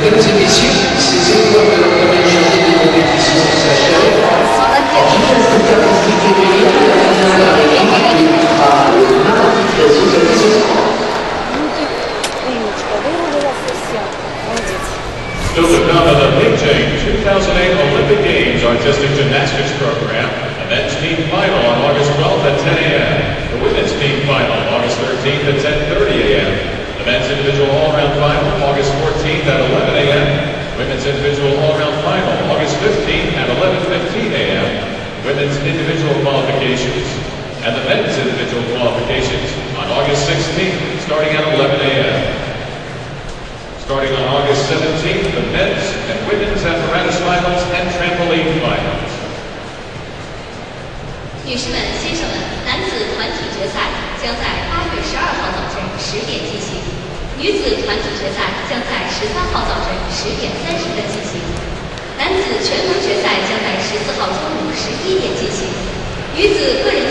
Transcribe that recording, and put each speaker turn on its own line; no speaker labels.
Mesdames et messieurs, ces épreuves de la s'achèvent. En
de.
Still to come the 2008 Olympic Games Artistic Gymnastics Program. The men's team final on August 12th at 10 a.m. The women's team final August 13th at 10 a.m The men's individual all-round final August 14th at 11 a.m. Women's individual all-round final August 15th at 11.15 a.m. Women's individual qualifications and the men's individual qualifications on August 16th starting at 11 a.m. Starting on August 17th, the men's and women's apparatus finals and trampoline finals.
女士们、先生们，男子团体决赛 女子团体决赛将在十三号早晨十点三十分进行，男子全能决赛将在十四号中午十一点进行，女子个人。